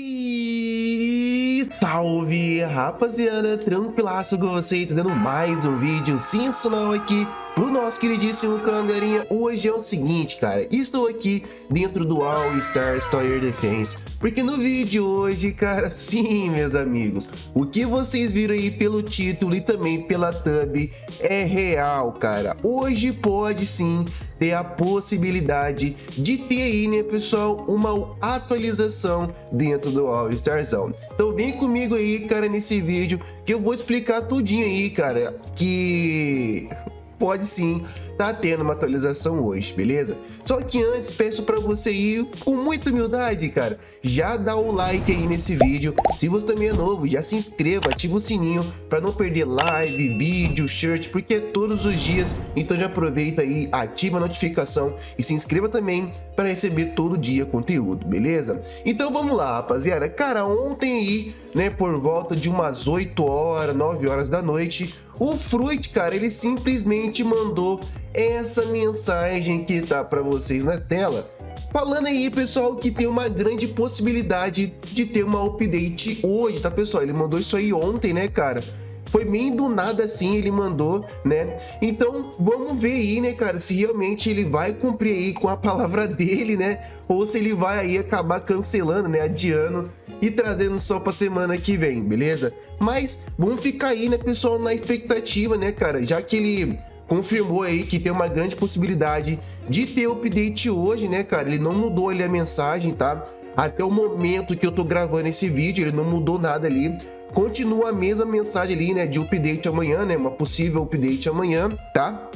E salve rapaziada, tranquilaço com vocês, dando mais um vídeo sensacional aqui pro nosso queridíssimo Cangarinha. Hoje é o seguinte, cara, estou aqui dentro do All Star Tower Defense, porque no vídeo de hoje, cara, sim, meus amigos, o que vocês viram aí pelo título e também pela thumb é real, cara. Hoje pode sim ter a possibilidade de ter aí, né, pessoal, uma atualização dentro do All Star Zone. Então vem comigo aí, cara, nesse vídeo que eu vou explicar tudinho aí, cara, que pode sim tá tendo uma atualização hoje, beleza? Só que antes peço para você ir com muita humildade, cara, já dá o like aí nesse vídeo. Se você também é novo, já se inscreva, ativa o sininho para não perder live, vídeo, shirt, porque é todos os dias. Então já aproveita aí, ativa a notificação e se inscreva também para receber todo dia conteúdo, beleza? Então vamos lá, rapaziada. Cara, ontem aí, né, por volta de umas 8 horas, 9 horas da noite, o Fruit, cara, ele simplesmente mandou essa mensagem que tá para vocês na tela. Falando aí, pessoal, que tem uma grande possibilidade de ter uma update hoje, tá, pessoal? Ele mandou isso aí ontem, né, cara? Foi bem do nada assim, ele mandou, né? Então, vamos ver aí, né, cara, se realmente ele vai cumprir aí com a palavra dele, né? Ou se ele vai aí acabar cancelando, né, adiando e trazendo só pra semana que vem, beleza? Mas vamos ficar aí, né, pessoal, na expectativa, né, cara? Já que ele confirmou aí que tem uma grande possibilidade de ter update hoje, né, cara? Ele não mudou ali a mensagem, tá? Até o momento que eu tô gravando esse vídeo, ele não mudou nada ali. Continua a mesma mensagem ali, né, de update amanhã, né? Uma possível update amanhã, tá?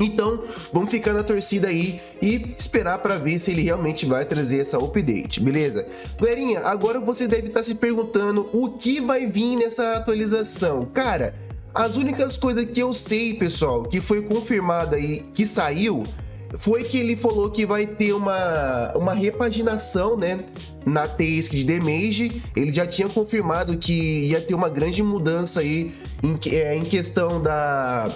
Então, vamos ficar na torcida aí e esperar para ver se ele realmente vai trazer essa update, beleza? Galerinha, agora você deve estar tá se perguntando o que vai vir nessa atualização. Cara, as únicas coisas que eu sei, pessoal, que foi confirmada aí, que saiu, foi que ele falou que vai ter uma, uma repaginação, né, na Task de Damage. Ele já tinha confirmado que ia ter uma grande mudança aí em, é, em questão da,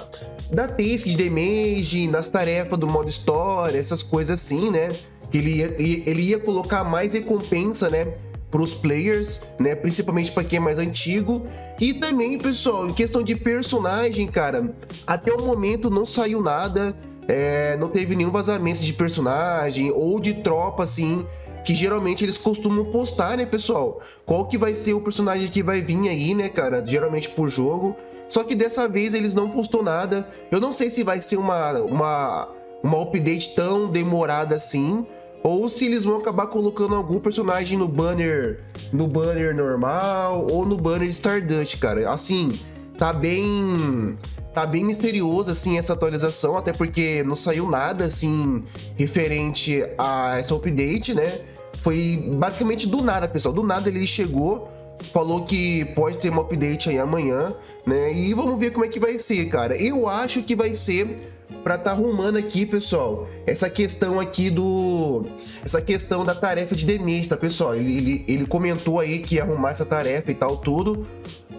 da Task de Damage, nas tarefas do modo história, essas coisas assim, né? Que ele ia, ele ia colocar mais recompensa, né? para os players, né? Principalmente para quem é mais antigo. E também, pessoal, em questão de personagem, cara, até o momento não saiu nada é, não teve nenhum vazamento de personagem ou de tropa, assim, que geralmente eles costumam postar, né, pessoal? Qual que vai ser o personagem que vai vir aí, né, cara? Geralmente por jogo. Só que dessa vez eles não postou nada. Eu não sei se vai ser uma, uma, uma update tão demorada assim. Ou se eles vão acabar colocando algum personagem no banner no banner normal ou no banner Stardust, cara. Assim, tá bem tá bem misterioso assim essa atualização, até porque não saiu nada assim referente a essa update, né? Foi basicamente do nada, pessoal. Do nada ele chegou, falou que pode ter uma update aí amanhã, né? E vamos ver como é que vai ser, cara. Eu acho que vai ser para tá arrumando aqui, pessoal, essa questão aqui do essa questão da tarefa de Demis, tá, pessoal? Ele, ele, ele comentou aí que ia arrumar essa tarefa e tal tudo.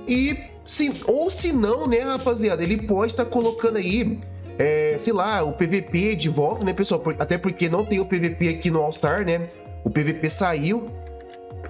E se, ou se não, né, rapaziada, ele pode estar tá colocando aí, é, sei lá, o PVP de volta, né, pessoal? Até porque não tem o PVP aqui no All Star, né? O PVP saiu.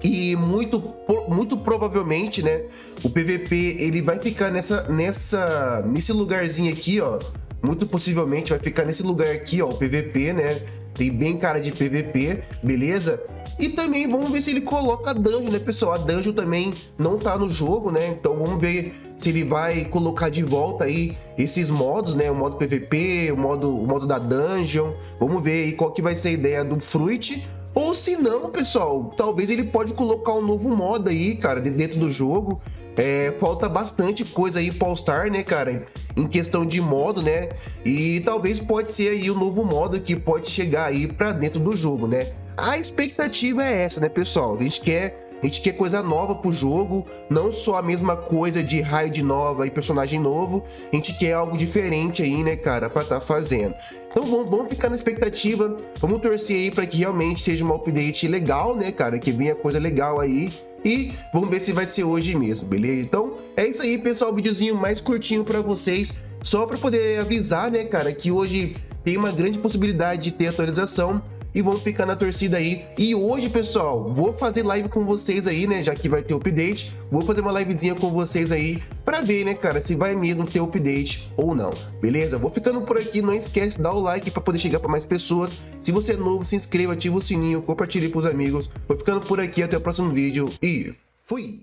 E muito, muito provavelmente, né, o PVP ele vai ficar nessa, nessa, nesse lugarzinho aqui, ó. Muito possivelmente vai ficar nesse lugar aqui, ó, o PVP, né? Tem bem cara de PVP, beleza? E também vamos ver se ele coloca a dungeon, né, pessoal? A dungeon também não tá no jogo, né? Então vamos ver se ele vai colocar de volta aí esses modos, né? O modo PVP, o modo, o modo da dungeon. Vamos ver aí qual que vai ser a ideia do Fruit. Ou se não, pessoal, talvez ele pode colocar um novo modo aí, cara, dentro do jogo. É, falta bastante coisa aí para All-Star, né, cara? Em questão de modo, né? E talvez pode ser aí o novo modo que pode chegar aí para dentro do jogo, né? A expectativa é essa, né, pessoal? A gente quer a gente quer coisa nova pro jogo, não só a mesma coisa de raid nova e personagem novo. A gente quer algo diferente aí, né, cara, pra tá fazendo. Então vamos, vamos ficar na expectativa, vamos torcer aí para que realmente seja uma update legal, né, cara, que venha coisa legal aí. E vamos ver se vai ser hoje mesmo, beleza? Então é isso aí, pessoal, videozinho mais curtinho para vocês, só para poder avisar, né, cara, que hoje tem uma grande possibilidade de ter atualização e vamos ficar na torcida aí. E hoje, pessoal, vou fazer live com vocês aí, né? Já que vai ter update, vou fazer uma livezinha com vocês aí pra ver, né, cara, se vai mesmo ter update ou não, beleza? Vou ficando por aqui, não esquece de dar o like pra poder chegar pra mais pessoas. Se você é novo, se inscreva, ativa o sininho, compartilhe pros amigos. Vou ficando por aqui, até o próximo vídeo e fui!